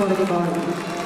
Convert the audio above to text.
for the body.